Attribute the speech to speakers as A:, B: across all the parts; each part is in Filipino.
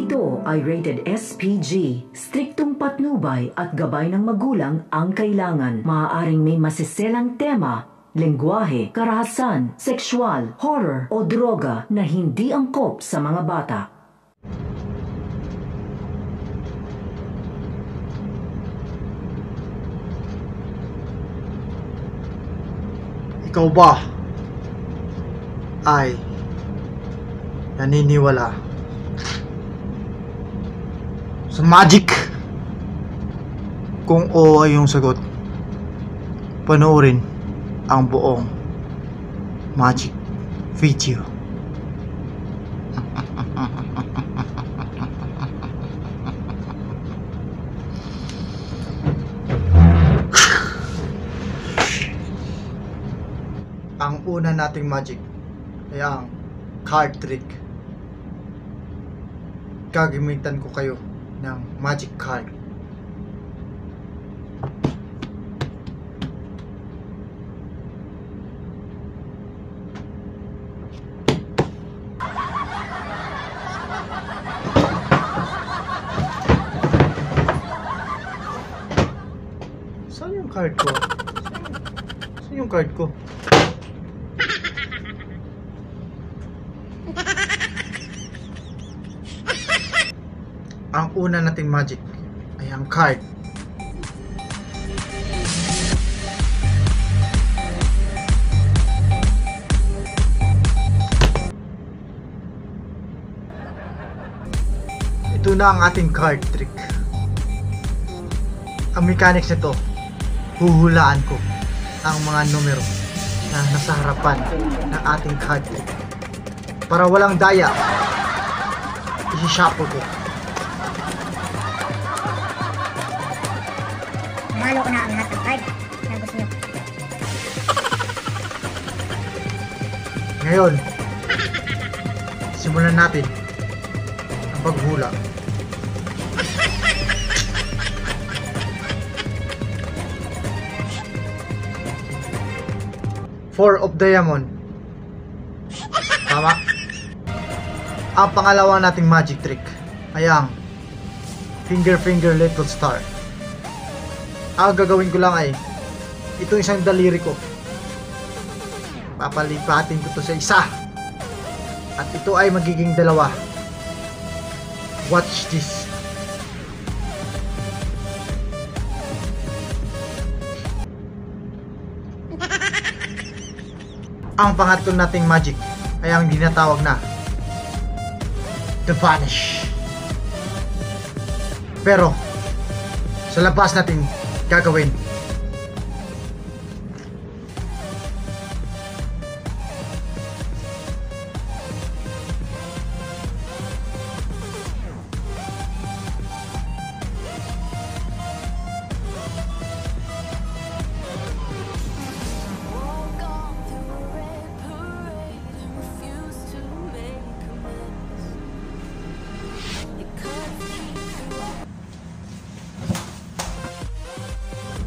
A: ito ay rated SPG. Striktong patnubay at gabay ng magulang ang kailangan. Maaaring may masiselang tema, lengguwahe, karahasan, sexual, horror o droga na hindi angkop sa mga bata.
B: Ikaw ba ay naniniwala sa magic? Kung oo ay yung sagot, panoorin ang buong magic video. ang una nating magic ay card trick. Gagamitan ko kayo ng magic card. Saan yung card ko? Saan yung card ko? ang una nating magic ay ang card. Ito na ang ating card trick. Ang mechanics nito, huhulaan ko ang mga numero na nasa harapan ng ating card trick. Para walang daya, isi-shuffle ko.
C: Malo ko na ang lahat ng card na gusto nyo.
B: Ngayon, simulan natin ang paghula. Four of diamond. Tama? Ang pangalawa nating magic trick ay ang finger finger little star. Ang gagawin ko lang ay itong isang daliri ko. Papalipatin ko to sa isa. At ito ay magiging dalawa. Watch this. Ang pangatlo nating magic ay ang dinatawag na the vanish. Pero sa labas natin gagawin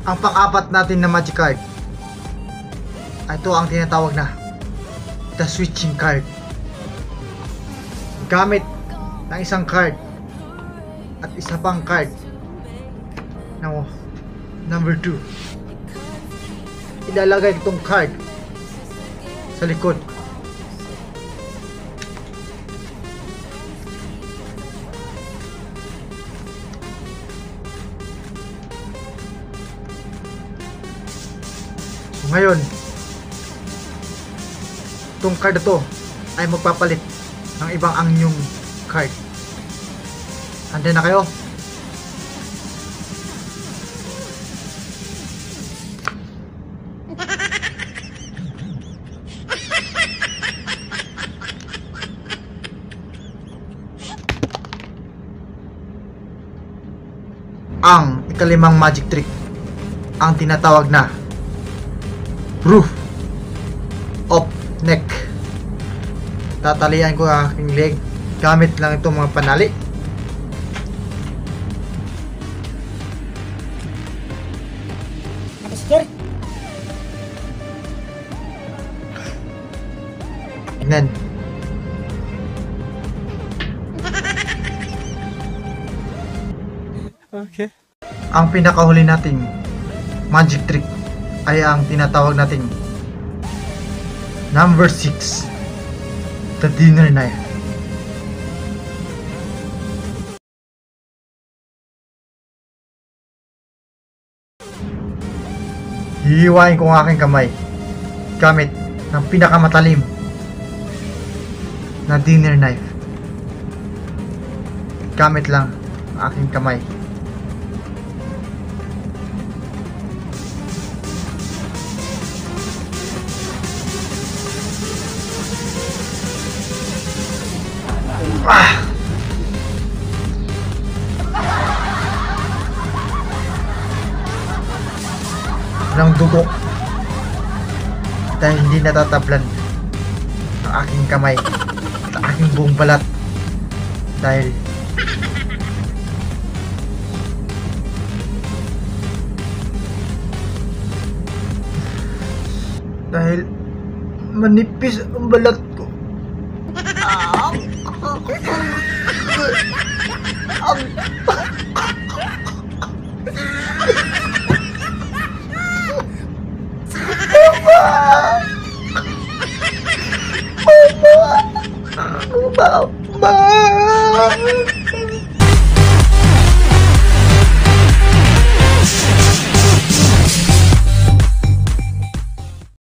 B: Ang pang-apat natin na magic card ito ang tinatawag na the switching card. Gamit ng isang card at isa pang card na number 2. Ilalagay itong card sa likod. Ngayon, itong card to ay magpapalit ng ibang anyong card. Handa na kayo? Ang ikalimang magic trick ang tinatawag na roof of neck. Tatalian ko ang aking leg gamit lang itong mga panali.
C: Napisture.
B: Tingnan.
D: Okay.
B: Ang pinakahuli nating magic trick ay ang tinatawag nating number 6 the dinner knife. Hihiwain ko ang aking kamay gamit ng pinakamatalim na dinner knife. Gamit lang ang aking kamay. Ng dugo. Dahil hindi natatablan ang aking kamay at aking buong balat. Dahil dahil manipis ang balat ko Mama! Mama!